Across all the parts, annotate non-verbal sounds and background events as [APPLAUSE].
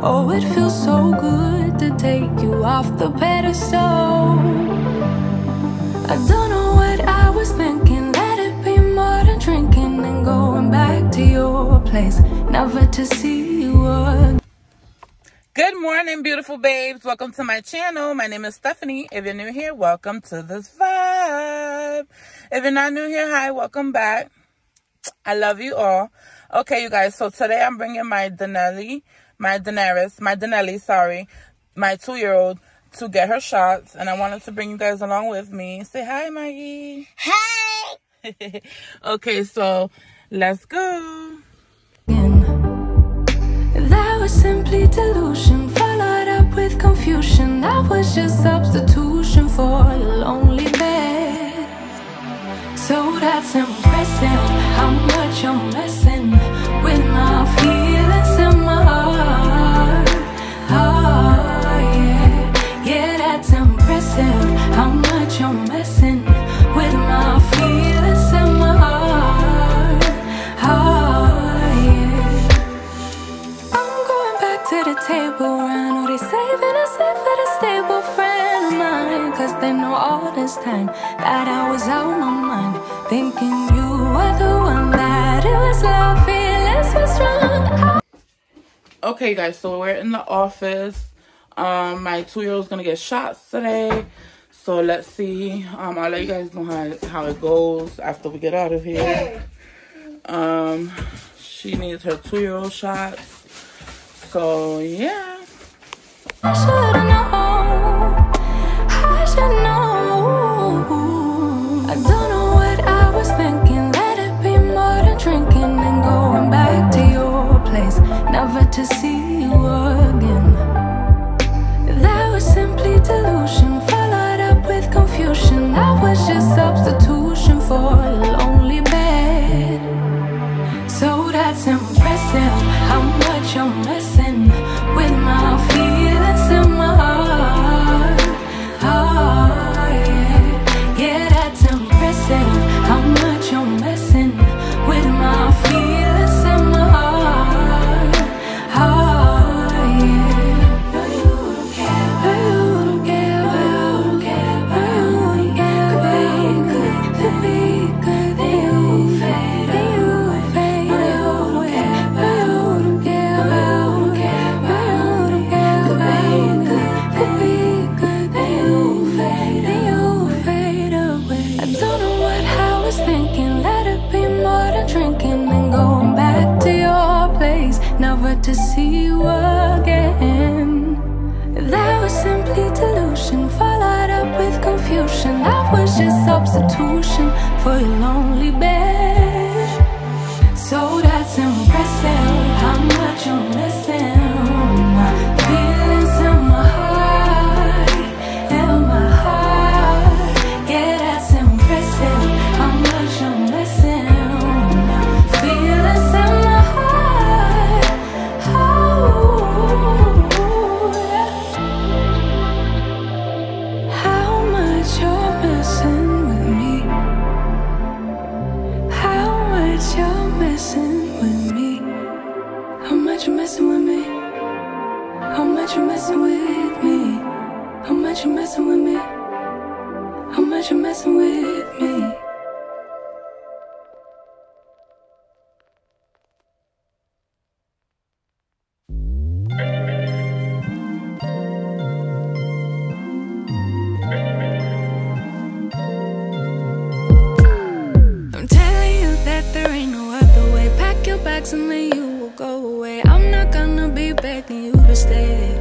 Oh, it feels so good to take you off the pedestal. I don't know what I was thinking. Let it be more than drinking and going back to your place, never to see you again. Good morning, beautiful babes. Welcome to my channel. My name is Stephanie. If you're new here, welcome to this vibe. If you're not new here, hi, welcome back. I love you all. Okay, you guys, so today I'm bringing my Danelli, my Daenerys, my Danelli, sorry, my two-year-old to get her shots, and I wanted to bring you guys along with me. Say hi, Maggie. Hi. [LAUGHS] okay, so let's go. That was simply delusion, followed up with confusion. That was just substitution for your lonely bed. So that's impressive, Thinking you were the one that it was love, feelings were strong. Okay, guys, so we're in the office. Um, my two-year-old's gonna get shots today. So let's see. Um, I'll let you guys know how, how it goes after we get out of here. Um, she needs her two-year-old shots. So yeah. Thinking. Let it be more than drinking and going back to your place, never to see you again. That was simply delusion, followed up with confusion. That was just substitution for a substitution for your lonely bed. Much you're messing with me? How much you're messing with me? How much you're messing with me? I'm telling you that there ain't no other way. Pack your bags and then you will go away. I'm not gonna be begging you to stay.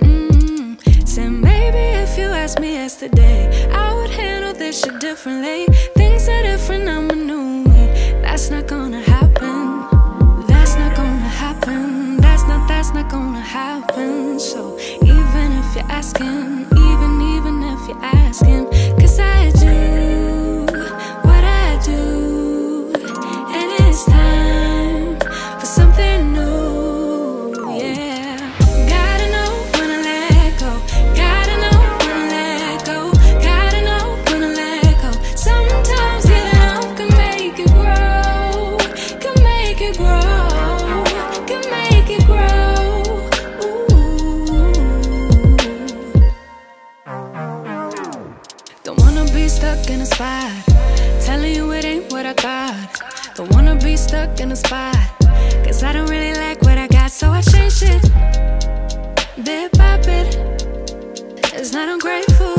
Mm. Said maybe if you asked me yesterday, I would handle this shit differently. Things are different, I'm a new me. That's not gonna happen. That's not gonna happen. That's not, that's not gonna happen. So even if you're asking, even, even if you're asking, It's not ungrateful,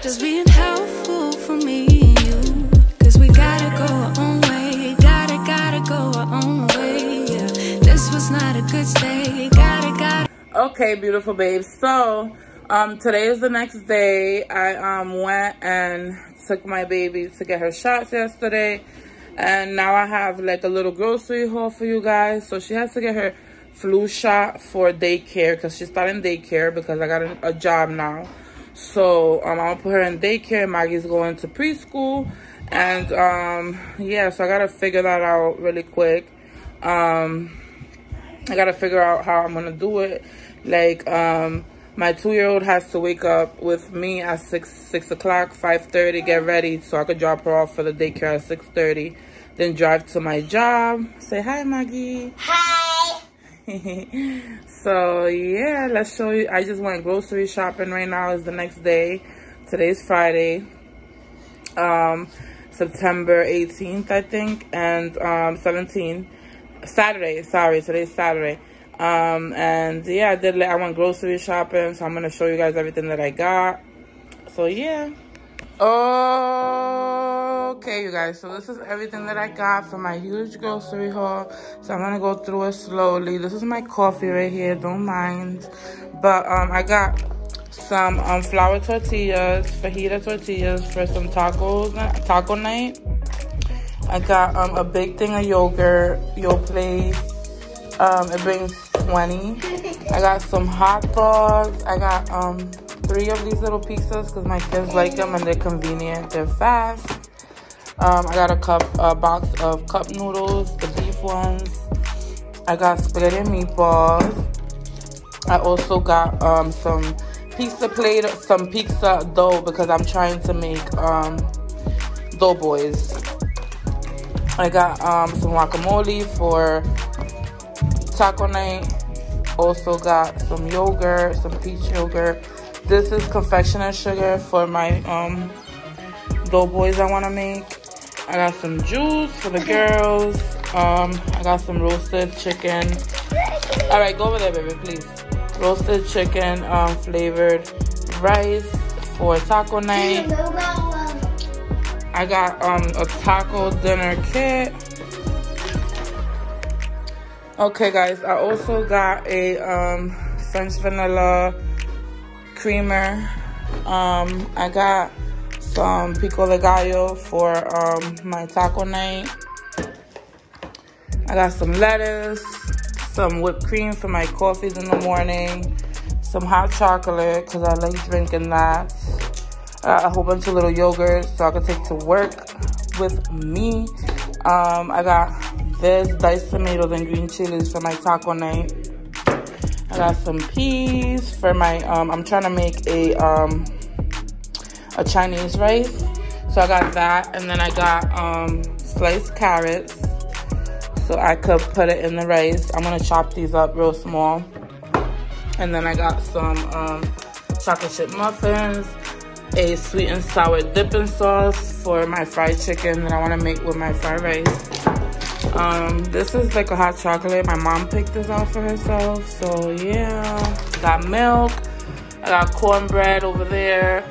just being helpful for me and you. Cause we gotta go our own way, gotta, gotta go our own way. Yeah. This was not a good day, gotta, gotta. Okay, beautiful babe. So, um, today is the next day. I um, went and took my baby to get her shots yesterday. And now I have like a little grocery haul for you guys. So she has to get her flu shot for daycare because she's starting daycare because I got a, a job now. So um, gonna put her in daycare. Maggie's going to preschool. And um, yeah, so I gotta figure that out really quick. Um, I gotta figure out how I'm gonna do it. Like, um, my two-year-old has to wake up with me at 6 6 o'clock, 5.30, get ready so I could drop her off for the daycare at 6.30. Then drive to my job. Say hi, Maggie. Hi. [LAUGHS] so, yeah, let's show you. I just went grocery shopping right now. Is the next day. Today's Friday. Um, September 18th, I think, and um, 17th. Saturday, sorry, today's Saturday. Um, and yeah, I did. I went grocery shopping, so I'm gonna show you guys everything that I got. So yeah. Okay, you guys. So this is everything that I got for my huge grocery haul. So I'm gonna go through it slowly. This is my coffee right here. Don't mind. But um, I got some um flour tortillas, fajita tortillas for some tacos, taco night. I got um a big thing of yogurt, Yoplait. Um, it brings 20. I got some hot dogs. I got um three of these little pizzas because my kids like them and they're convenient. They're fast. Um, I got a cup, a box of cup noodles, the beef ones. I got spaghetti and meatballs. I also got um some pizza plate, some pizza dough because I'm trying to make um doughboys. I got um some guacamole for taco night. Also got some yogurt, some peach yogurt. This is confectioner sugar for my um doughboys I want to make. I got some juice for the girls. Um, I got some roasted chicken. All right, go over there, baby, please. Roasted chicken, um, flavored rice for taco night. I got um a taco dinner kit. Okay, guys, I also got a um, French vanilla creamer. Um, I got some pico de gallo for um, my taco night. I got some lettuce, some whipped cream for my coffees in the morning, some hot chocolate because I like drinking that. I got a whole bunch of little yogurt so I can take to work with me. Um, I got this diced tomatoes and green chilies for my taco night. I got some peas for my, um, I'm trying to make a, um, a Chinese rice. So I got that. And then I got um, sliced carrots. So I could put it in the rice. I'm to chop these up real small. And then I got some um, chocolate chip muffins a sweet and sour dipping sauce for my fried chicken that I want to make with my fried rice. Um, this is like a hot chocolate. My mom picked this out for herself. So yeah, got milk. I got cornbread over there.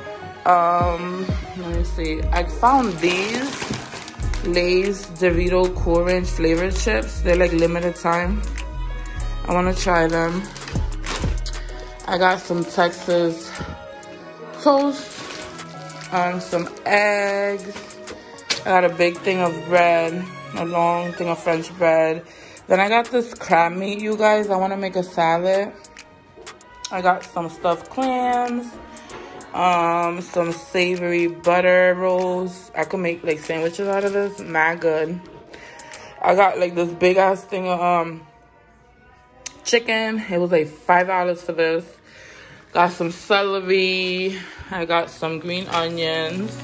Um, let me see. I found these Lay's Dorito Cool Ranch flavored chips. They're like limited time. I want to try them. I got some Texas toast um, some eggs. I got a big thing of bread, a long thing of French bread. Then I got this crab meat, you guys. I want to make a salad. I got some stuffed clams, um, some savory butter rolls. I could make like sandwiches out of this. Mad good. I got like this big ass thing of um chicken. It was like five dollars for this. Got some celery. I got some green onions.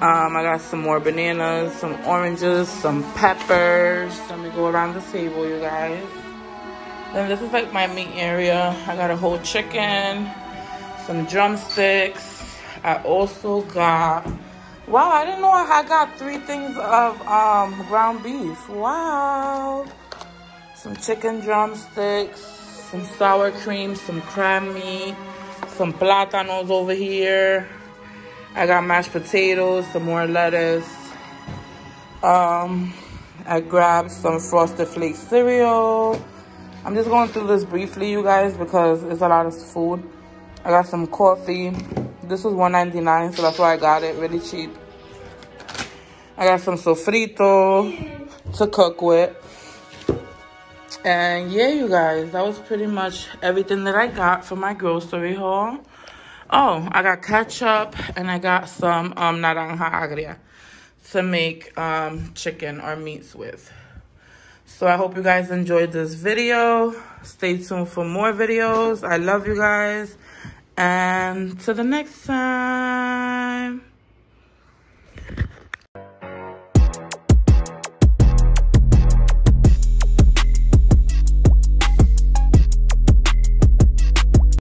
Um, I got some more bananas, some oranges, some peppers. Let me go around the table, you guys. Then this is like my meat area. I got a whole chicken, some drumsticks. I also got, wow, I didn't know I got three things of um, ground beef. Wow. Some chicken drumsticks, some sour cream, some crab meat, some plátanos over here. I got mashed potatoes, some more lettuce. Um, I grabbed some Frosted Flakes cereal. I'm just going through this briefly, you guys, because it's a lot of food. I got some coffee. This was $1.99, so that's why I got it really cheap. I got some sofrito to cook with. And yeah, you guys, that was pretty much everything that I got for my grocery haul. Oh, I got ketchup and I got some um, naranja agria to make um, chicken or meats with. So I hope you guys enjoyed this video. Stay tuned for more videos. I love you guys. Um, and to the next time.